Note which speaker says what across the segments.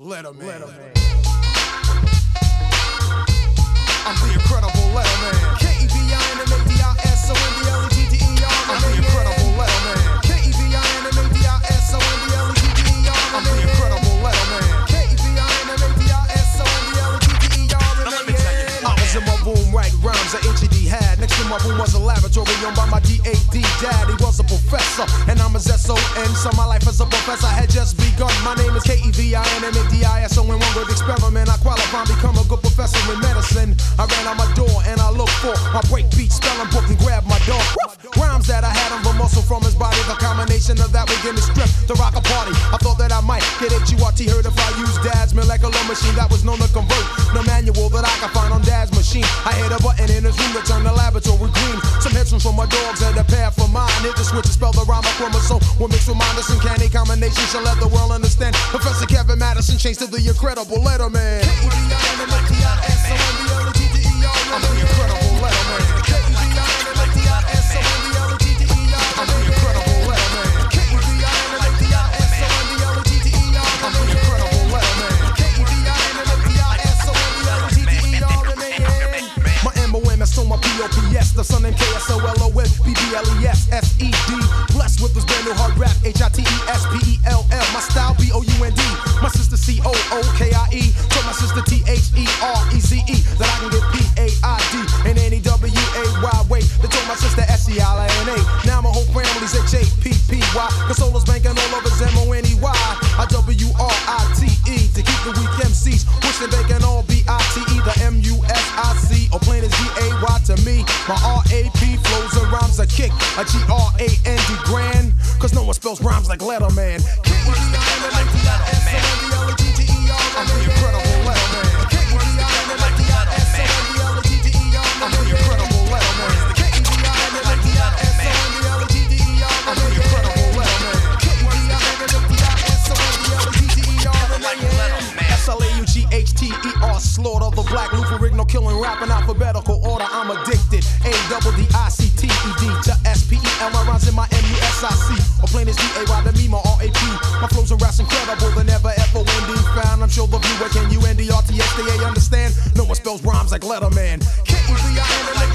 Speaker 1: Letterman. Letterman. I'm the incredible Letterman. Was a laboratory owned by my DAD dad. He was a professor, and I'm his SON. So my life as a professor had just begun. My name is K-E-V-I-N-M-A-D-I-S-O. In one word experiment, I qualify become a good professor in medicine. I ran out my door and I looked for my break beat spelling book and grabbed my dog. Muscle from his body. The combination of that would give me strength to rock a party. I thought that I might get H-U-R-T heard if I used dad's molecular machine that was known to convert. No manual that I could find on dad's machine. I hit a button in his room to turn the laboratory green. Some headsrooms from my dogs and a pair for mine. Hit the switch to spell the rhyme of chromosome. Will mixed with mine, this uncanny combination shall let the world understand. Professor Kevin Madison changed to the incredible Letterman. P-O-P-S The son named K-S-O-L-O-N-B-B-L-E-S-S-E-D Blessed with this brand new hard rap H-I-T-E-S-P-E-L-L My style B-O-U-N-D My sister C-O-O-K-I-E Told my sister T-H-E-R-E-Z-E That I can get P-A-I-D And N-E-W-A-Y way. They told my sister S-E-L-I-N-A Now my whole family's H-A-P-P-Y Consola's banking all over M-O-N-E-Y and rhymes kick A G-R-A-N-D grand Cause no one spells rhymes like Letterman I'm the incredible Letterman I'm the incredible Letterman I'm the incredible Letterman S-L-A-U-G-H-T-E-R Slaughter the black Luther Rigno killing rap in alphabetical order I'm addicted A-double-D-I-C-T-E-D to S-P-E-L My rhymes in my M-U-S-I-C My plain is D-A-Y to me my R-A-P My flows and raps incredible They're never F-O-N-D found I'm sure the viewer can U-N-D-R-T-S-D-A understand. No one spells rhymes like Letterman. K-E-V-I-N-M-A-D-I-S-O-N-D-L-E-T-T-E-R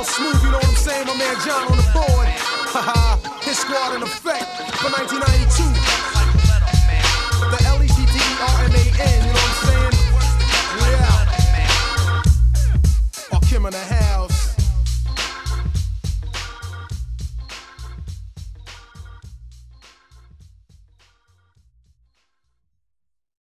Speaker 1: CL Smooth, you know what I'm saying? My man John on the board. Haha, his squad in effect for 1992.